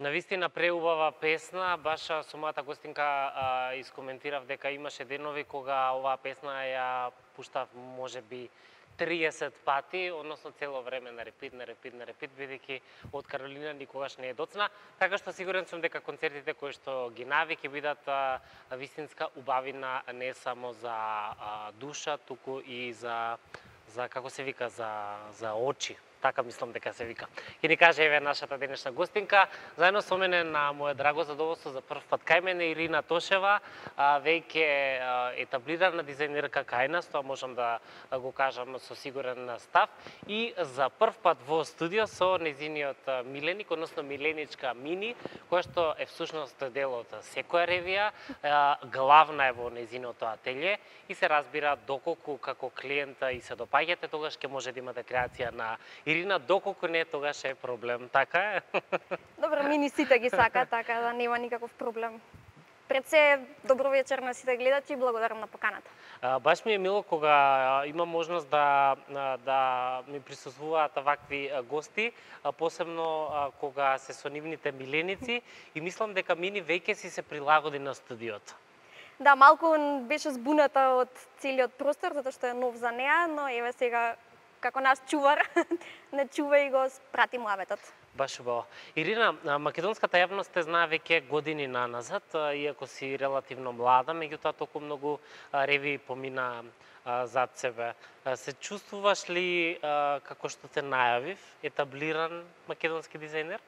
Навистина преубава песна, баш со мојата гостинка а, искоментирав дека имаше денови кога оваа песна ја пуштав можеби 30 пати, односно цело време на репит, на репит, на репит, бидејќи од Каролина никогаш не е доцна, така што сигурен сум дека концертите кои што ги нави ќе бидат а, вистинска убавина не само за а, душа, туку и за за како се вика за за очи така мислам дека се вика. И ни каже еве нашата денешна гостинка, заедно со мене на моје драго задоволство за прв пат кај мене Ирина Тошева, веќе етаблирана дизајнерка кај нас, тоа можам да, да го кажам со сигурен став и за прв пат во студио со незиниот миленик, односно миленичка Мини, која што е всушност дел од секоја ревија, главна е во незиното ателје и се разбира доколку како клиента и се допаѓате, тогаш ќе може да имате креација на Ирина, доколку не тогаш е проблем, така е? Добро, ми ни сите ги сака, така да нема никаков проблем. Пред се, добро вечер на сите гледачи и благодарам на поканата. А, баш ми е мило кога има можност да, да ми присуствуваат вакви гости, посебно кога се со нивните миленици и мислам дека Мини веќе си се прилагоди на студиото. Да, малку беше збуната од целиот простор, затоа што е нов за неа, но еве сега како нас чувар, не чува и го прати муаветот. Баш убаво. Ирина, македонската јавност те знае веќе години на назад, иако си релативно млада, меѓутоа толку многу реви помина зад себе. Се чувствуваш ли како што те најавив, етаблиран македонски дизајнер?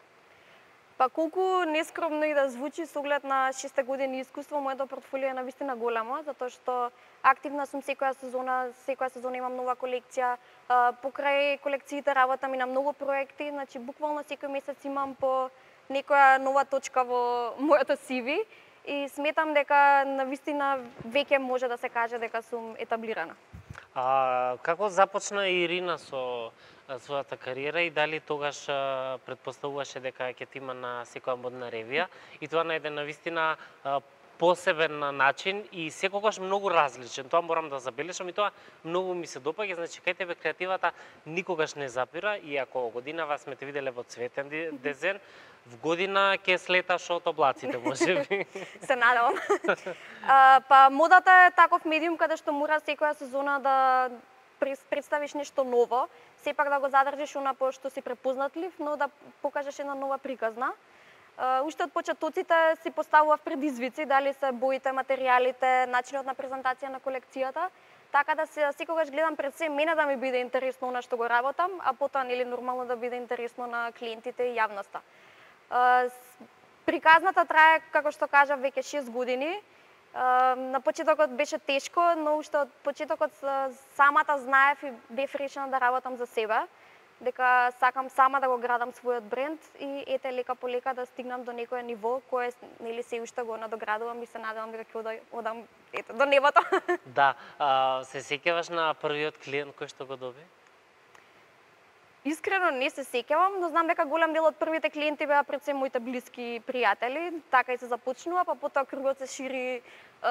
Па колку нескромно и да звучи со оглед на 6 години искуство, моето портфолио е навистина големо, затоа што активна сум секоја сезона, секоја сезона имам нова колекција. Покрај колекциите работам и на многу проекти, значи буквално секој месец имам по некоја нова точка во моето CV и сметам дека навистина веќе може да се каже дека сум етаблирана. А како започна Ирина со својата кариера и дали тогаш предпоставуваше дека ќе ти има на секоја модна ревија и тоа на еден навистина посебен начин и секогаш многу различен. Тоа морам да забележам и тоа многу ми се допаѓа, значи кај тебе креативата никогаш не запира и ако годинава сме те виделе во цветен дезен, в година ќе слеташ од облаците, може би. се надевам. па модата е таков медиум каде што мора секоја сезона да представиш нешто ново, сепак да го задржиш она по што си препознатлив, но да покажеш една нова приказна. Уште од почетоците си поставував предизвици, дали се боите, материјалите, начинот на презентација на колекцијата, така да се секогаш гледам пред се мене да ми биде интересно она што го работам, а потоа нели нормално да биде интересно на клиентите и јавноста. Приказната трае, како што кажа, веќе 6 години на почетокот беше тешко, но уште од почетокот самата знаев и бев решена да работам за себе, дека сакам сама да го градам својот бренд и ете лека по лека да стигнам до некое ниво кое нели се уште го надоградувам и се надевам дека ќе одам ете до небото. Да, а, се сеќаваш на првиот клиент кој што го доби? Искрено не се сеќавам, но знам дека голем дел од првите клиенти беа пред се моите блиски пријатели, така и се започнува, па потоа кругот се шири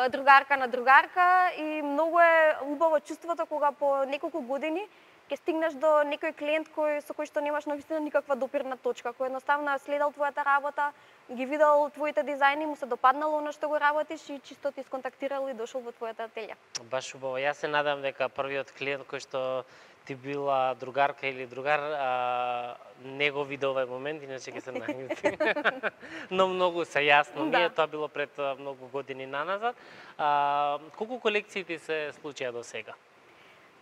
другарка на другарка и многу е убаво чувството кога по неколку години ќе стигнеш до некој клиент кој со кој што немаш навистина никаква допирна точка, кој едноставно следел твојата работа, ги видел твоите дизајни, му се допаднало она што го работиш и чисто ти сконтактирал и дошол во твојата ателја. Баш убаво. Јас се надам дека првиот клиент кој што ти била другарка или другар, а, не го виде овај момент, иначе ќе се најути. Но многу се јасно ми е, да. тоа било пред многу години наназад. А, колку колекции ти се случија до сега?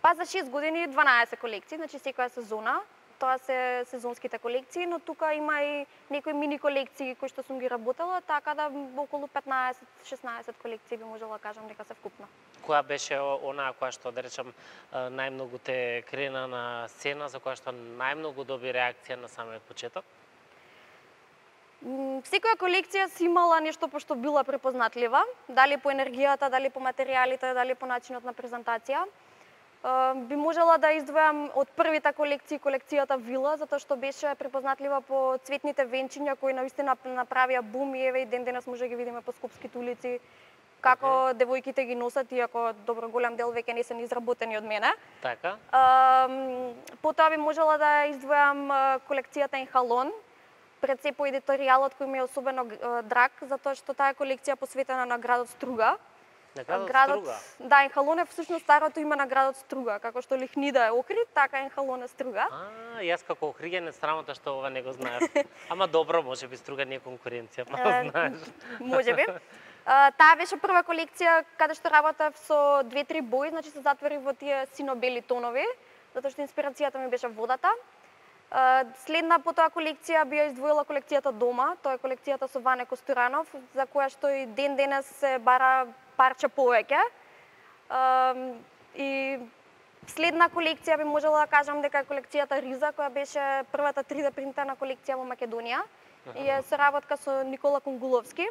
Па за 6 години 12 колекции, значи секоја сезона тоа се сезонските колекции, но тука има и некои мини колекции кои што сум ги работела, така да околу 15-16 колекции би можела да кажам дека се вкупно. Која беше онаа која што да речам најмногу те крена на сцена, за која што најмногу доби реакција на самиот почеток? Секоја колекција си имала нешто по што била препознатлива, дали по енергијата, дали по материјалите, дали по начинот на презентација би можела да издвојам од првите колекции колекцијата Вила, затоа што беше препознатлива по цветните венчиња кои навистина направија бум и еве и ден денес може да ги видиме по скопските улици како okay. девојките ги носат, иако добро голем дел веќе не се изработени од мене. Така. А, потоа би можела да издвојам колекцијата Инхалон, пред се по едиторијалот кој ми е особено драг, затоа што таа колекција посветена на градот Струга. На градот, градот Струга. Да, Енхалоне всушност старото има на градот Струга, како што Лихнида е Охрид, така Енхалоне Струга. А, јас како охриѓанец срамота што ова не го знаев. Ама добро, може би Струга не е конкуренција, па знаеш. Може би. А, таа беше прва колекција каде што работев со две-три бои, значи се затвори во тие сино-бели тонови, затоа што инспирацијата ми беше водата. Следна по тоа колекција би ја издвоила колекцијата Дома, тоа е колекцијата со Ване Костуранов, за која што и ден денес се бара парче повеќе. И следна колекција би можела да кажам дека е колекцијата Риза, која беше првата 3D принтана колекција во Македонија и е соработка со Никола Конгуловски.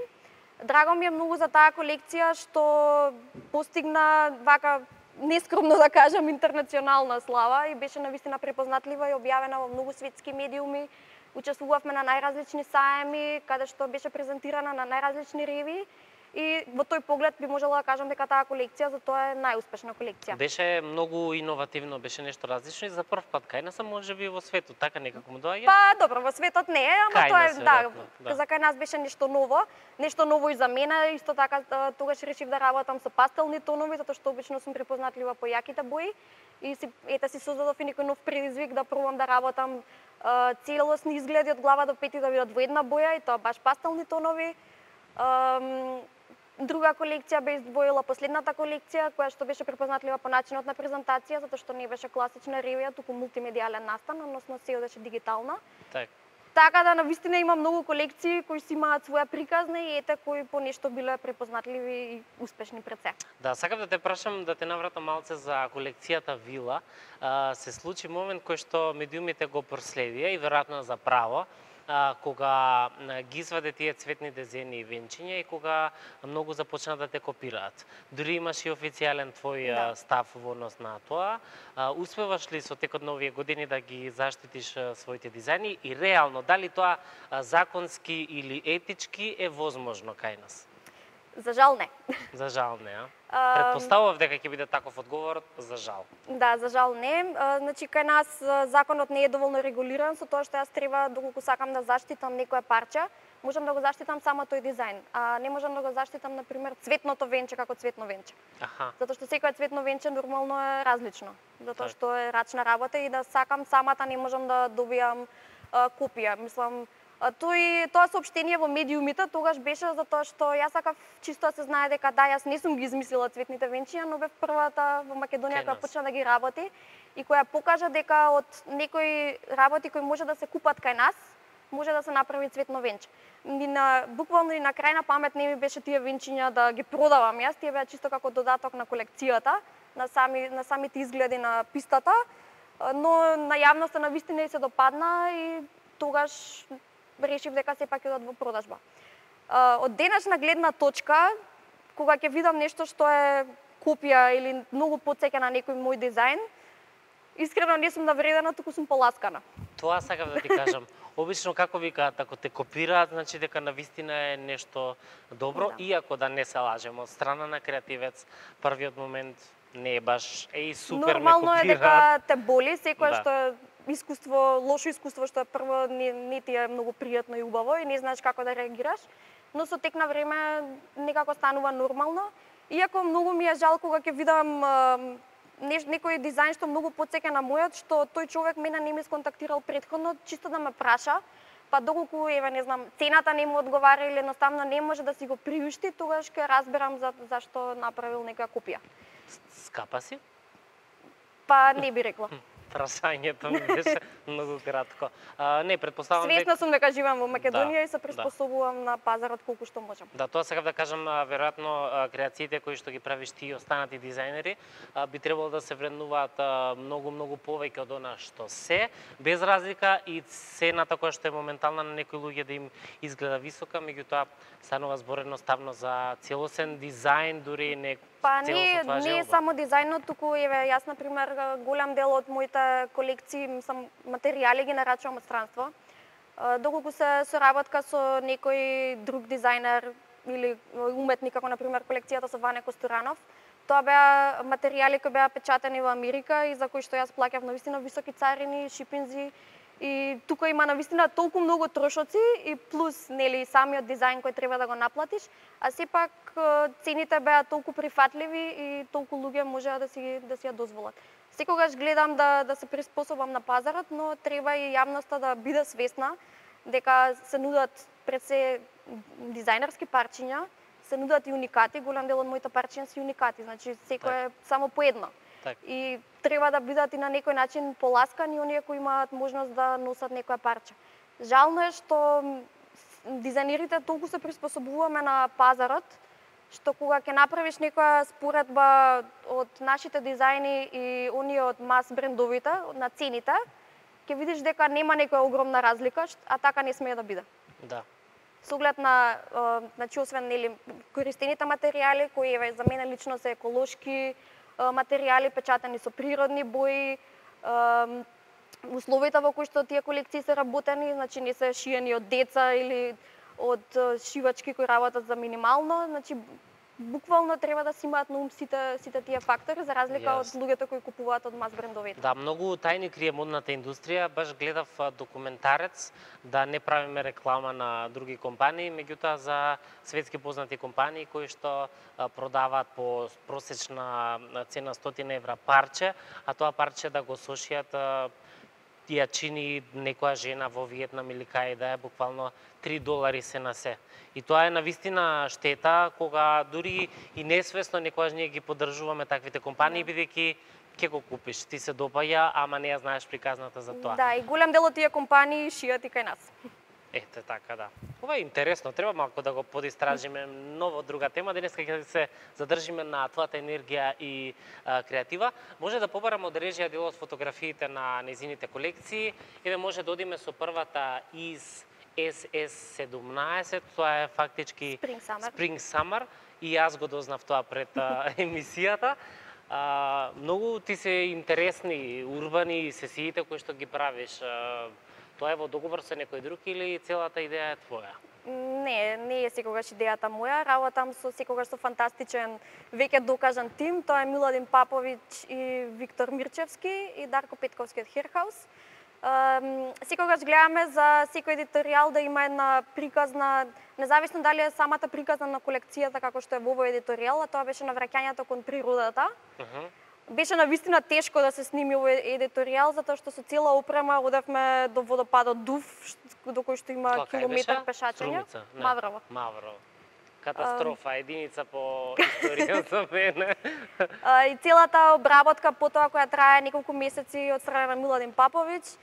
Драго ми е многу за таа колекција што постигна вака нескромно да кажам интернационална слава и беше навистина препознатлива и објавена во многу светски медиуми. Учествувавме на најразлични саеми, каде што беше презентирана на најразлични реви и во тој поглед би можела да кажам дека таа колекција за тоа е најуспешна колекција. Беше многу иновативно, беше нешто различно и за прв пат кај нас, а може би во светот, така некако му доаѓа. Па добро, во светот не е, ама Кај тоа е да, да. за кај нас беше нешто ново, нешто ново и за мене, исто така тогаш решив да работам со пастелни тонови, затоа што обично сум препознатлива по јаките бои и си ете си создадов и некој нов предизвик да пробам да работам целосни изгледи од глава до пети да бидат во една боја и тоа баш пастелни тонови. Друга колекција бе издвоила последната колекција, која што беше препознатлива по начинот на презентација, затоа што не беше класична ревија, туку мултимедијален настан, односно се одеше дигитална. Так. Така да навистина има многу колекции кои си имаат своја приказна и ете кои по нешто биле препознатливи и успешни пред се. Да, сакам да те прашам да те навратам малце за колекцијата Вила. А, се случи момент кој што медиумите го проследија и веројатно за право, а, кога ги изваде тие цветни дезени и венчиња и кога многу започна да те копираат. Дури имаш и официјален твој Да. став во однос на тоа. А, успеваш ли со текот на овие години да ги заштитиш своите дизајни и реално дали тоа законски или етички е возможно кај нас? За жал не. За жал не, а? Предпоставував дека ќе биде таков одговорот, за жал. Да, за жал не. Значи, кај нас законот не е доволно регулиран, со тоа што јас треба, доколку сакам да заштитам некое парче, можам да го заштитам само тој дизајн, а не можам да го заштитам, на пример, цветното венче како цветно венче. Аха. Затоа што секое цветно венче нормално е различно. Затоа што е рачна работа и да сакам самата не можам да добијам копија. Мислам, тој тоа соопштение во медиумите тогаш беше затоа што јас сакав чисто да се знае дека да, јас не сум ги измислила цветните венчиња, но бев првата во Македонија која почна да ги работи и која покажа дека од некои работи кои може да се купат кај нас, може да се направи цветно венче. Ни на буквално и на крај на памет не ми беше тие венчиња да ги продавам јас, тие беа чисто како додаток на колекцијата, на сами на самите изгледи на пистата, но на јавноста на вистина и се допадна и тогаш решив дека сепак ќе одат во продажба. Од денешна гледна точка, кога ќе видам нешто што е копија или многу потсеќа на некој мој дизајн, искрено не сум навредена, туку сум поласкана. Тоа сакав да ти кажам. Обично како викаат, ако те копираат, значи дека на вистина е нешто добро, Да. иако да не се лажеме, од страна на креативец, првиот момент не е баш еј супер Нормално ме е копираат. дека те боли, секое Да. што е искуство, лошо искуство што прво не, не ти е многу пријатно и убаво и не знаеш како да реагираш, но со тек на време некако станува нормално. Иако многу ми е жал кога ќе видам а, неш, некој дизајн што многу потсеќа на мојот, што тој човек мене не ми сконтактирал претходно, чисто да ме праша, па доколку еве не знам, цената не му одговара или едноставно не може да си го приушти, тогаш ќе разберам за зашто направил некоја копија. Скапа си? Па не би рекла. Прашањето ми беше многу кратко. А, не, предпоставам Свесна сум дека живеам во Македонија Да, и се приспособувам на пазарот колку што можам. Да, тоа сакав да кажам, веројатно креациите кои што ги правиш ти и останати дизајнери, би требало да се вреднуваат а, многу многу повеќе од она што се, без разлика и цената која што е моментална на некои луѓе да им изгледа висока, меѓутоа станува збор едноставно за целосен дизајн, дури не Па не, не е желба. само дизајнот, туку еве јас на пример голем дел од моите колекции сам материјали ги нарачувам од странство. Доколку се соработка со некој друг дизајнер или уметник, како на пример колекцијата со Ване Костуранов, тоа беа материјали кои беа печатени во Америка и за кои што јас плаќав навистина високи царини, шипинзи И тука има навистина толку многу трошоци и плюс нели самиот дизајн кој треба да го наплатиш, а сепак цените беа толку прифатливи и толку луѓе можеа да си да си ја дозволат. Секогаш гледам да да се приспособам на пазарот, но треба и јавноста да биде свесна дека се нудат пред се дизајнерски парчиња, се нудат и уникати, голем дел од моите парчиња се уникати, значи секој е само по едно. Так. И треба да бидат и на некој начин поласкани оние кои имаат можност да носат некоја парче. Жално е што дизајнерите толку се приспособуваме на пазарот, што кога ќе направиш некоја споредба од нашите дизајни и оние од мас брендовите на цените, ќе видиш дека нема некоја огромна разлика, а така не смее да биде. Да. Со оглед на значи освен нели користените материјали кои еве за мене лично се еколошки, материјали печатани со природни бои, Условите во кои што тие колекции се работени, значи не се шиени од деца или од шивачки кои работат за минимално, значи буквално треба да си имаат на ум сите сите тие фактори за разлика yes. од луѓето кои купуваат од мас брендовите. Да, многу тајни крие модната индустрија. Баш гледав документарец, да не правиме реклама на други компании, меѓутоа за светски познати компании кои што продаваат по просечна цена 100 евра парче, а тоа парче да го сошијат ја чини некоја жена во Виетнам или кај да е буквално 3 долари се на се. И тоа е на вистина штета кога дури и несвесно некојаш ние ги поддржуваме таквите компании да. бидејќи ќе го купиш, ти се допаѓа, ама не ја знаеш приказната за тоа. Да, и голем дел од тие компании шијат и кај нас. Ете така, да. Ова е интересно, треба малку да го подистражиме ново друга тема. Денеска ќе се задржиме на твојата енергија и а, креатива. Може да побараме од режија дел од фотографиите на незините колекции. Еве може да одиме со првата из SS17, тоа е фактички Spring Summer. Spring Summer и јас го дознав тоа пред а, емисијата. А, многу ти се интересни урбани сесиите кои што ги правиш. А, Тоа е во договор со некој друг или целата идеја е твоја? Не, не е секогаш идејата моја. Работам со секогаш со фантастичен, веќе докажан тим. Тоа е Миладин Паповиќ и Виктор Мирчевски и Дарко Петковски од Херхаус. секогаш гледаме за секој едиторијал да има една приказна, независно дали е самата приказна на колекцијата како што е во овој едиторијал, а тоа беше на враќањето кон природата. Uh -huh беше на вистина тешко да се сними овој едиторијал затоа што со цела опрема одевме до водопадот Дув, до кој што има километар пешачење. Маврово. Маврово. Катастрофа, единица по историја за мене. и целата обработка потоа која трае неколку месеци од страна на Миладин Паповиќ.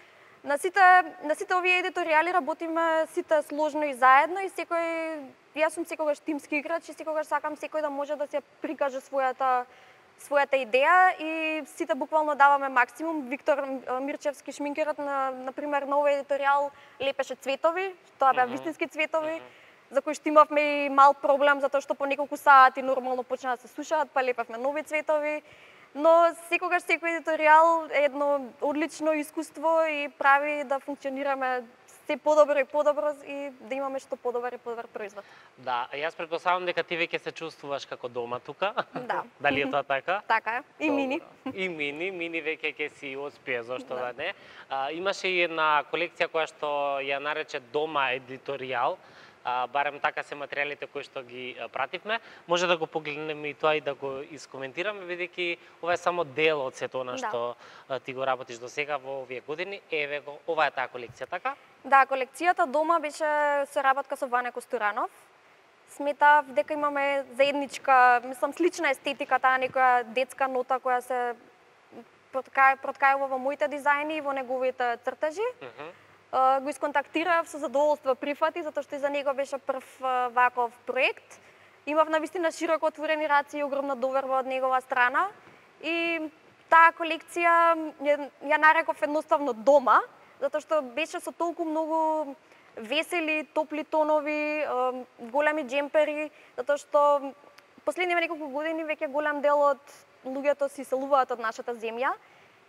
На сите на сите овие едиторијали работиме сите сложно и заедно и секој јас сум секогаш тимски играч и секогаш сакам секој да може да се прикаже својата својата идеја и сите буквално даваме максимум. Виктор Мирчевски шминкерот на на пример на овој едиторијал лепеше цветови, тоа беа вистински цветови. за кои што имавме и мал проблем затоа што по неколку сати нормално почна да се сушаат, па лепевме нови цветови. Но секогаш секој едиторијал е едно одлично искуство и прави да функционираме се подобро и подобро и да имаме што подобар и подобар производ. Да, јас предпоставам дека ти веќе се чувствуваш како дома тука. Да. Дали е тоа така? Така е. И Добро. мини. И мини, мини веќе ќе си успее, зошто да, да не. А, имаше и една колекција која што ја нарече Дома едиторијал а, барем така се материјалите кои што ги пративме. Може да го погледнеме и тоа и да го искоментираме, бидејќи ова е само дел од сето она да. што да. ти го работиш до сега во овие години. Еве го, ова е таа колекција, така? Да, колекцијата дома беше соработка со Ване Костуранов. Сметав дека имаме заедничка, мислам, слична естетика, таа некоја детска нота која се проткајува во моите дизајни и во неговите цртежи. Uh -huh го исконтактирав со задоволство прифати затоа што и за него беше прв ваков проект. Имав на вистина широко отворени раци и огромна доверба од негова страна и таа колекција ја, ја нареков едноставно дома, затоа што беше со толку многу весели, топли тонови, големи джемпери, затоа што последниве неколку години веќе голем дел од луѓето си селуваат од нашата земја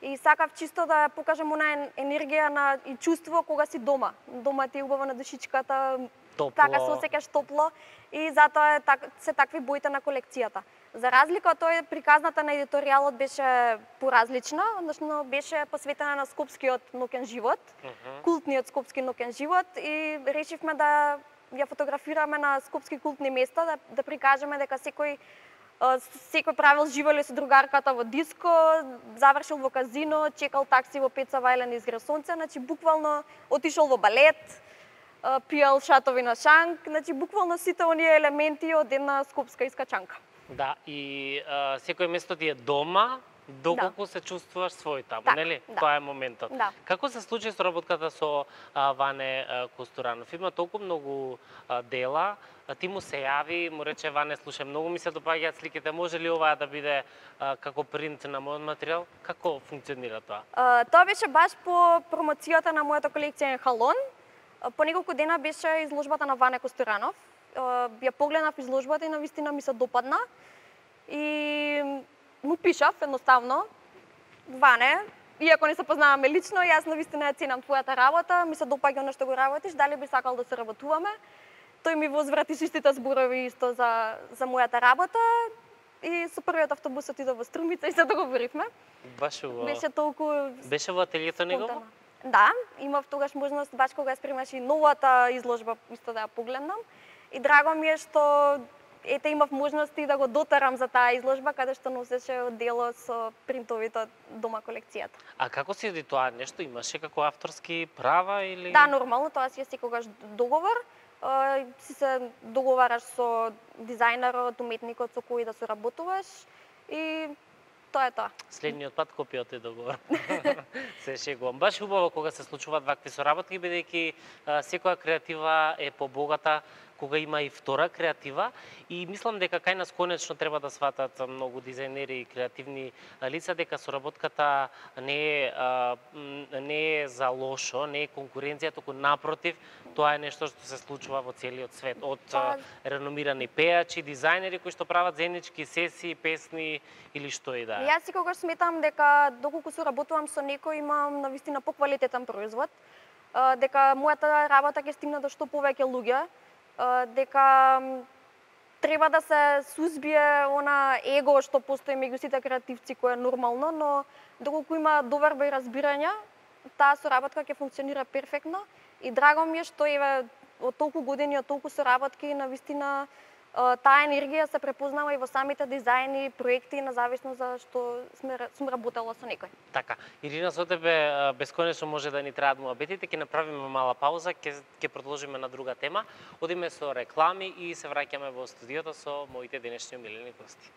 и сакав чисто да покажам она енергија на и чувство кога си дома. Дома ти е убаво на душичката, топло. така се осеќаш топло и затоа е так, се такви боите на колекцијата. За разлика од тоа, приказната на едиторијалот беше поразлична, односно беше посветена на скопскиот ноќен живот, Uh -huh. култниот скопски ноќен живот и решивме да ја фотографираме на скопски култни места, да, да прикажеме дека секој секој правил живеле со другарката во диско, завршил во казино, чекал такси во Пеца Вајлен из сонце, значи буквално отишол во балет, пиал шатови на шанк, значи буквално сите оние елементи од една скопска искачанка. Да, и а, секој место ти е дома, доколку се чувствуваш свој таму, Така, нели? да. Тоа е моментот. Да. Како се случи соработката со а, Ване а, Костуранов? Има толку многу а, дела, а, ти му се јави, му рече Ване, слушај, многу ми се допаѓаат сликите, може ли оваа да биде а, како принт на мојот материјал? Како функционира тоа? А, тоа беше баш по промоцијата на мојата колекција Халон. По неколку дена беше изложбата на Ване Костуранов. Ја погледнав изложбата и навистина ми се допадна. И му пишав едноставно, Ване, иако не се познаваме лично, јас навистина ја ценам твојата работа, ми се допаѓа она што го работиш, дали би сакал да се работуваме? Тој ми возврати истите зборови исто за, за мојата работа и со првиот автобус отидов во Струмица и се договоривме. Баш убаво. Беше толку Беше во ателието негово? Да, имав тогаш можност баш кога ја спремаш и новата изложба исто да ја погледнам. И драго ми е што ете имав можности да го дотерам за таа изложба каде што носеше дело со принтовите од дома колекцијата. А како си оди тоа нешто? Имаше како авторски права или? Да, нормално, тоа си е секогаш договор. Си се договараш со дизајнерот, уметникот со кој да соработуваш и тоа е тоа. Следниот пат копијата е договор. се шегувам. Баш убаво кога се случуваат вакви соработки, бидејќи секоја креатива е побогата кога има и втора креатива. И мислам дека кај нас конечно треба да сватат многу дизајнери и креативни лица дека соработката не е не е за лошо, не е конкуренција, туку напротив, тоа е нешто што се случува во целиот свет. Од Па- реномирани пејачи, дизајнери кои што прават заеднички сесии, песни или што и да е. Јас секогаш сметам дека доколку соработувам со некој имам навистина поквалитетен производ, дека мојата работа ќе стигне до што повеќе луѓе, дека треба да се сузбие она его што постои меѓу сите креативци кој е нормално, но доколку има доверба и разбирање, таа соработка ќе функционира перфектно. И драго ми е што еве од толку години, од толку соработки, на вистина таа енергија се препознава и во самите дизајни, проекти, независно за што сме, сум работела со некој. Така, Ирина, со тебе бесконечно може да ни траат муабетите, ќе направиме мала пауза, ќе ќе продолжиме на друга тема. Одиме со реклами и се враќаме во студиото со моите денешни умилени гости.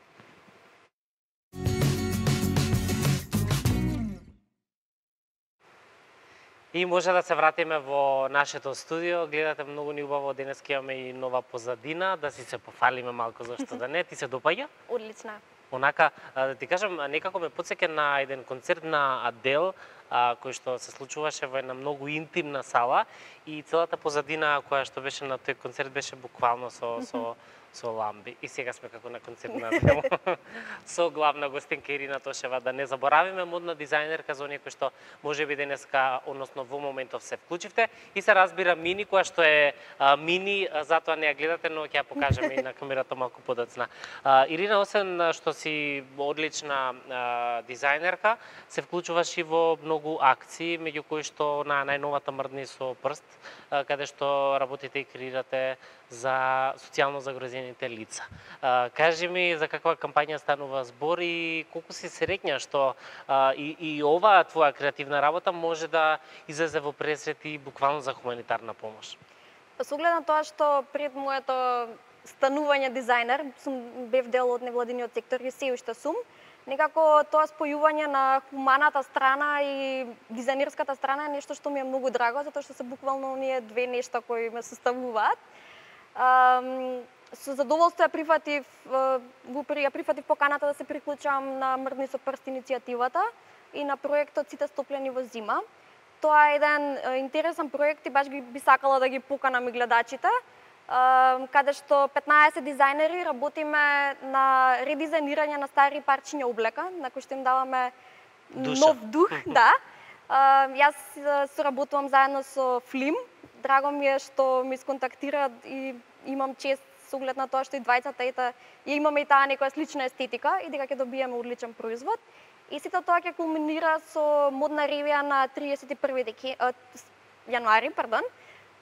И може да се вратиме во нашето студио. Гледате многу ни убаво, денес имаме и нова позадина, да си се пофалиме малку зашто да не. Ти се допаѓа? Одлична. Онака, да ти кажам, некако ме подсеќа на еден концерт на Адел, а, кој што се случуваше во една многу интимна сала и целата позадина која што беше на тој концерт беше буквално со со со ламби. И сега сме како на концерт на Адел. со главна гостинка Ирина Тошева, да не заборавиме модна дизајнерка за оние кои што можеби денеска, односно во моментов се вклучивте и се разбира Мини која што е а, Мини, затоа не ја гледате, но ќе ја покажеме и на камерата малку подоцна. А, Ирина, освен што си одлична а, дизајнерка, се вклучуваш и во многу акции, меѓу кои што на најновата мрдни со прст, а, каде што работите и креирате за социјално загрозените лица. А, кажи ми за каква кампања станува збор и колку си среќна што а, и, и оваа твоја креативна работа може да излезе во пресрет и буквално за хуманитарна помош. Па со оглед на тоа што пред моето станување дизајнер, сум бев дел од невладиниот сектор и се уште сум, некако тоа спојување на хуманата страна и дизајнерската страна е нешто што ми е многу драго, затоа што се буквално оние две нешта кои ме составуваат. Со задоволство ја прифатив, го ја прифатив поканата да се приклучам на Мрдни со прст иницијативата и на проектот Сите стоплени во зима. Тоа е еден интересен проект и баш ги би сакала да ги поканам и гледачите, каде што 15 дизајнери работиме на редизајнирање на стари парчиња облека, на кои што им даваме Душа. нов дух, да. Јас соработувам заедно со Флим. Драго ми е што ми сконтактира и имам чест со оглед на тоа што и двајцата ета ја имаме и таа некоја слична естетика и дека ќе добиеме одличен производ. И сето тоа ќе кулминира со модна ревија на 31 деке... а, јануари, пардон.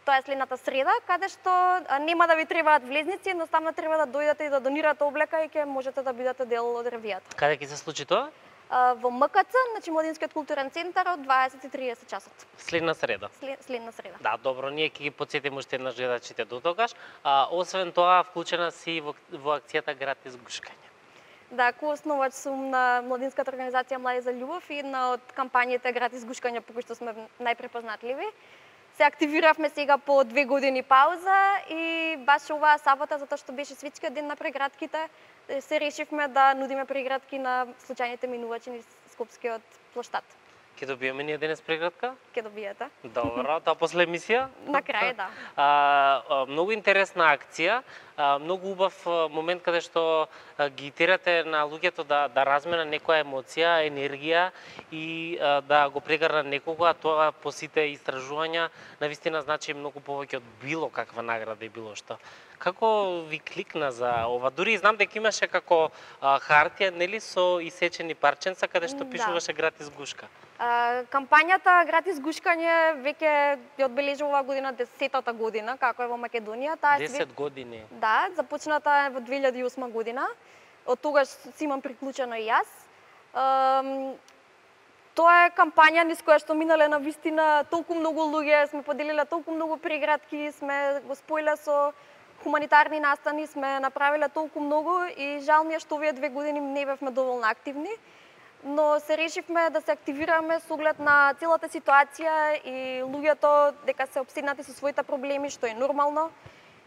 Тоа е следната среда, каде што нема да ви требаат влезници, едноставно треба да дојдете и да донирате облека и ќе можете да бидете дел од ревијата. Каде ќе се случи тоа? Во МКЦ, значи Младинскиот културен центар од 20:30 часот. Следна среда. След, следна среда. Да, добро, ние ќе ги подсетиме уште еднаш гледачите до тогаш. А, освен тоа, вклучена си во, во акцијата Гратис гушкање. Да, коосновач сум на младинската организација Млади за љубов и една од кампањите гратис гушкања по кои што сме најпрепознатливи. Се активиравме сега по две години пауза и баш оваа сабота, затоа што беше светскиот ден на преградките, се решивме да нудиме преградки на случајните минувачи низ Скопскиот плоштад. Ќе добиеме ние денес преградка? Ке добиете. Добро, тоа после емисија? На крај, да. А, а, многу интересна акција, а, многу убав момент каде што ги терате на луѓето да да размена некоја емоција, енергија и а, да го прегарна некого, а тоа по сите истражувања навистина значи многу повеќе од било каква награда и било што. Како ви кликна за ова? Дури знам дека имаше како а, хартија, нели, со исечени парченца каде што Да. пишуваше гратис гушка. А, кампањата Гратис гушкање веќе ја одбележува оваа година 10-та година како е во Македонија. Таа е 10 години. Да, започната е во 2008 година. Од тогаш си имам приклучено и јас. Ем, тоа е кампања низ која што минале на вистина толку многу луѓе, сме поделиле толку многу прегратки, сме го споиле со хуманитарни настани, сме направиле толку многу и жал ми е што овие две години не бевме доволно активни. Но се решивме да се активираме со оглед на целата ситуација и луѓето дека се обседнати со своите проблеми, што е нормално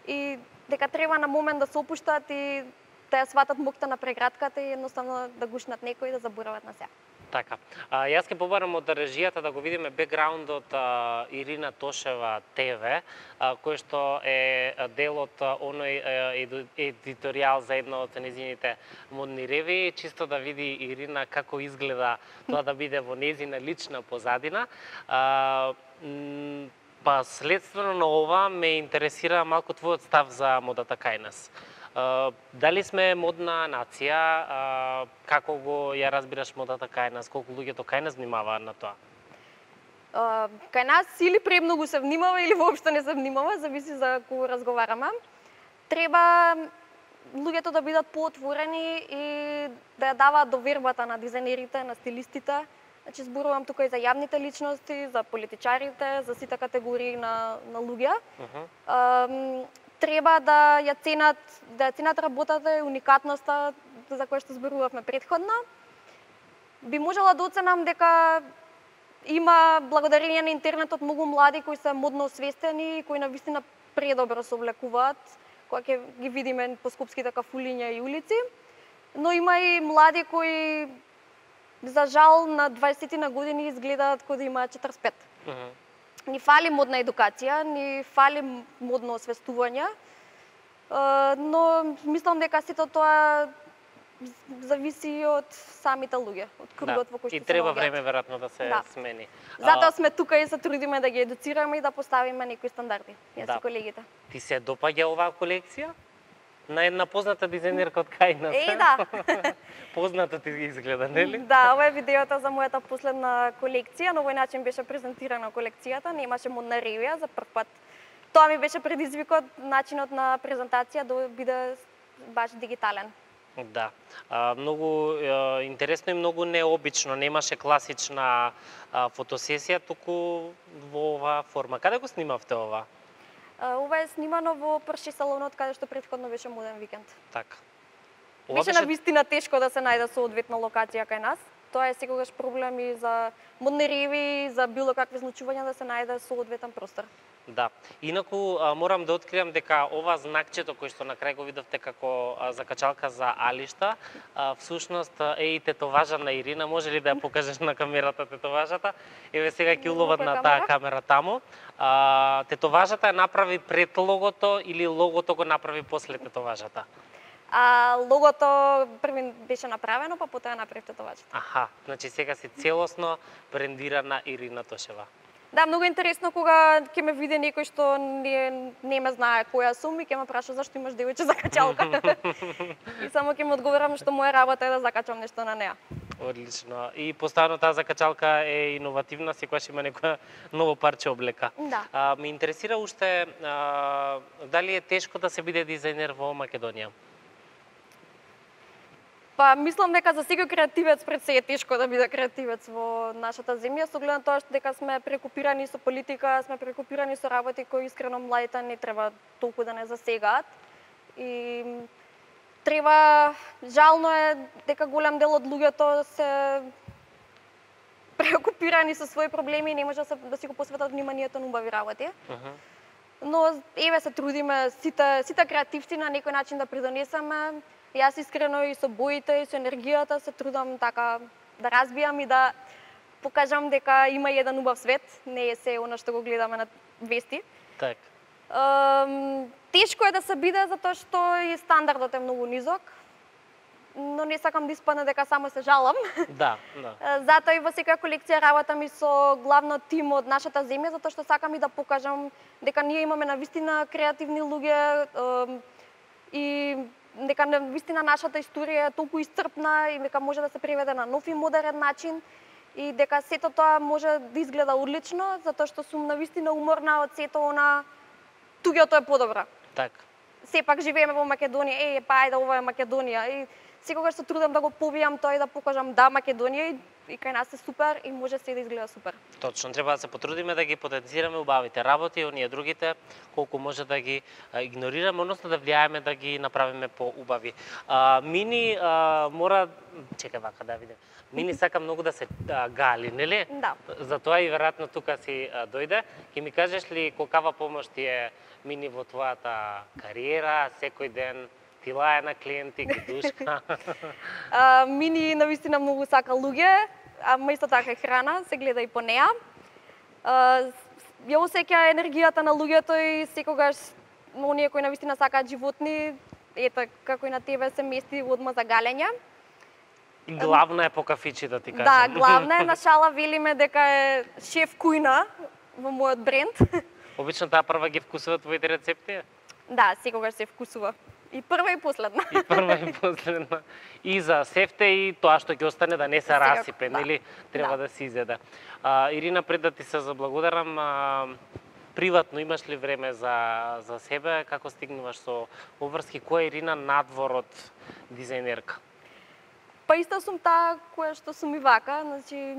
и дека треба на момент да се опуштат и да ја сватат моќта на преградката и едноставно да гушнат некој и да заборават на се. Така. А, јас ќе побарам од режијата да го видиме бекграундот а, Ирина Тошева ТВ, а, кој што е дел од оној а, едиторијал за една од незините модни ревии, чисто да види Ирина како изгледа тоа да биде во незина лична позадина. А, па следствено на ова ме интересира малку твојот став за модата кај нас. Дали сме модна нација, како го ја разбираш модата кај нас, колку луѓето кај нас внимаваат на тоа? Кај нас или премногу се внимава или воопшто не се внимава, зависи за кого разговараме. Треба луѓето да бидат поотворени и да ја даваат довербата на дизајнерите, на стилистите. Значи зборувам тука и за јавните личности, за политичарите, за сите категории на, на луѓе. Мгм. Ам, треба да ја ценат да ја ценат работата и уникатноста за која што зборувавме предходно. Би можела да оценам дека има благодарение на интернетот многу млади кои се модно освестени и кои на вистина предобро се облекуваат, кога ќе ги видиме по скопските кафулиња и улици. Но има и млади кои за жал на 20 на години изгледаат кога да имаат 45 Мгм ни фали модна едукација, ни фали модно освестување, но мислам дека сето тоа зависи и од самите луѓе, од кругот во кој што И се треба наоѓаат. време веројатно да се Да. смени. Затоа А, сме тука и се трудиме да ги едуцираме и да поставиме некои стандарди, јас Да. и колегите. ти се допаѓа оваа колекција? На една позната дизајнерка од кај нас. Е, да. Позната ти изгледа, нели? Да, ова е видеото за мојата последна колекција. На овој начин беше презентирана колекцијата, немаше модна ревија за прв пат. Тоа ми беше предизвикот, начинот на презентација да биде баш дигитален. Да. А, многу е, интересно и многу необично. Немаше класична а, фотосесија, туку во оваа форма. Каде го снимавте ова? Ова е снимано во Прши салонот каде што претходно беше моден викенд. Така. Беше на вистина тешко да се најде соодветна локација кај нас. Тоа е секогаш проблем и за модни реви, и за било какви значувања да се најде соодветен простор. Да. Инаку а, морам да откриам дека ова знакчето кој што на крај го видовте како а, закачалка за Алишта, а, всушност е и тетоважа на Ирина. Може ли да ја покажеш на камерата тетоважата? Еве сега ќе уловат на таа камера? таму. А, тетоважата ја направи пред логото или логото го направи после тетоважата? А логото први беше направено, па потоа ја направив тетовачот. Аха, значи сега си целосно брендирана Ирина Тошева. Да, многу интересно кога ќе ме види некој што не, не ме знае која сум и ќе ме праша зашто имаш девојче за качалка. и само ќе му одговорам што моја работа е да закачам нешто на неа. Одлично. И постојано таа закачалка е иновативна, секогаш има некоја ново парче облека. Да. А, ме интересира уште а, дали е тешко да се биде дизајнер во Македонија? Па мислам дека за секој креативец пред се е тешко да биде креативец во нашата земја, со глед на тоа што дека сме прекупирани со политика, сме прекупирани со работи кои искрено младите не треба толку да не засегаат. И треба жално е дека голем дел од луѓето се преокупирани со своји проблеми и не може да, се, да си го посветат вниманието на убави работи. Uh -huh. Но еве се трудиме сите сите креативци на некој начин да придонесеме Јас искрено и со боите и со енергијата се трудам така да разбијам и да покажам дека има еден убав свет, не е се она што го гледаме на вести. Так. Ем, тешко е да се биде затоа што и стандардот е многу низок, но не сакам да испадне дека само се жалам. Да, да. Затоа и во секоја колекција работам и со главно тим од нашата земја, затоа што сакам и да покажам дека ние имаме на вистина креативни луѓе и дека на вистина нашата историја е толку исцрпна и дека може да се преведе на нов и модерен начин и дека сето тоа може да изгледа одлично затоа што сум на вистина уморна од сето она туѓото е подобро. Так. Сепак живееме во Македонија, е, па ајде ова е Македонија и секогаш се трудам да го побијам тоа и да покажам да Македонија и кај нас е супер и може се да изгледа супер. Точно, треба да се потрудиме да ги потенцираме убавите работи, оние другите колку може да ги игнорираме, односно да влијаеме да ги направиме поубави. А, мини а, мора чекај вака да видим. Мини сака многу да се а, гали, нели? Да. Затоа и веројатно тука си а, дојде. Ке ми кажеш ли колкава помош ти е Мини во твојата кариера, секој ден ти лае на клиенти, ги душка. а, мини навистина многу сака луѓе, а исто така храна, се гледа и по неа. Ја осеќа енергијата на луѓето и секогаш оние кои навистина сакаат животни, ето како и на тебе се мести одма за галење. И главна е по кафичи, да ти кажам. Да, главна е на шала велиме дека е шеф кујна во мојот бренд. Обично таа прва ги вкусува твоите рецепти? Да, секогаш се вкусува. И прва и последна. И прва и последна. И за сефте и тоа што ќе остане да не се расипе, да. нели? Треба да. да се изеде. А, Ирина, пред да ти се заблагодарам, а, приватно имаш ли време за, за себе? Како стигнуваш со обврски? Која е Ирина надвор од дизајнерка? Па исто сум таа која што сум и вака, значи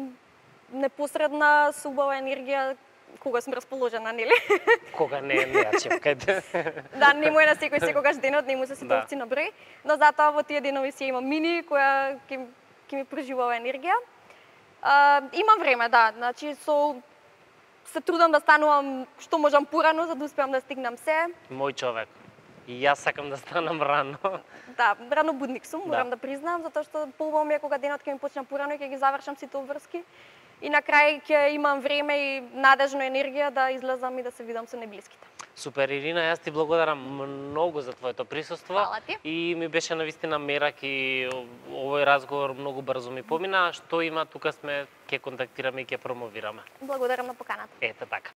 непосредна, со убава енергија, кога сум расположена, нели? Кога не, не ја чепкајте. да, не му е на секој секогаш денот, не му се сите да. на број, но затоа во тие денови си имам мини која ќе ќе ми преживува енергија. А, имам време, да, значи со се трудам да станувам што можам порано за да успеам да стигнам се. Мој човек. И јас сакам да станам рано. Да, рано будник сум, морам да, да признам, затоа што поубаво ми е кога денот ќе ми почне порано и ќе ги завршам сите обврски и на крај ќе имам време и надежно енергија да излезам и да се видам со неблиските. Супер, Ирина, јас ти благодарам многу за твоето присуство. Ти. И ми беше навистина мерак и овој разговор многу брзо ми помина. Што има, тука сме, ќе контактираме и ќе промовираме. Благодарам на поканата. Ете така.